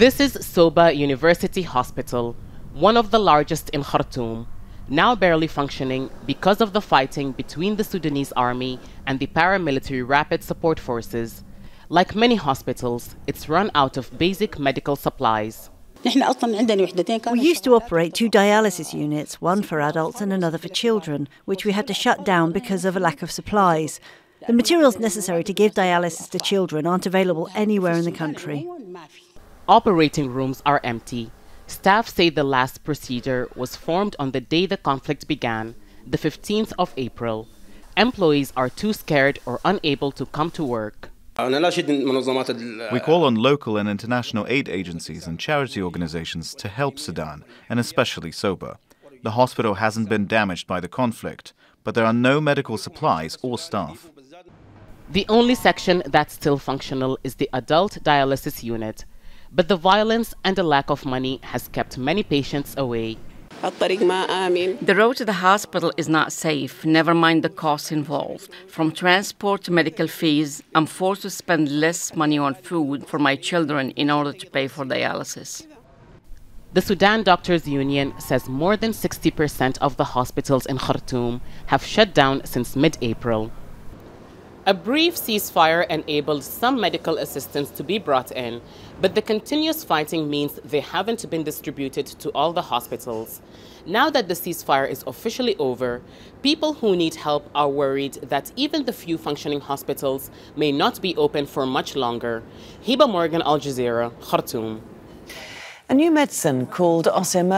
This is Soba University Hospital, one of the largest in Khartoum, now barely functioning because of the fighting between the Sudanese army and the paramilitary rapid support forces. Like many hospitals, it's run out of basic medical supplies. We used to operate two dialysis units, one for adults and another for children, which we had to shut down because of a lack of supplies. The materials necessary to give dialysis to children aren't available anywhere in the country. Operating rooms are empty. Staff say the last procedure was formed on the day the conflict began, the 15th of April. Employees are too scared or unable to come to work. We call on local and international aid agencies and charity organizations to help Sudan, and especially Soba. The hospital hasn't been damaged by the conflict, but there are no medical supplies or staff. The only section that's still functional is the adult dialysis unit, but the violence and the lack of money has kept many patients away. The road to the hospital is not safe, never mind the costs involved. From transport to medical fees, I'm forced to spend less money on food for my children in order to pay for dialysis. The Sudan Doctors Union says more than 60% of the hospitals in Khartoum have shut down since mid April. A brief ceasefire enabled some medical assistance to be brought in, but the continuous fighting means they haven't been distributed to all the hospitals. Now that the ceasefire is officially over, people who need help are worried that even the few functioning hospitals may not be open for much longer. Hiba Morgan, Al Jazeera, Khartoum. A new medicine called osimertinib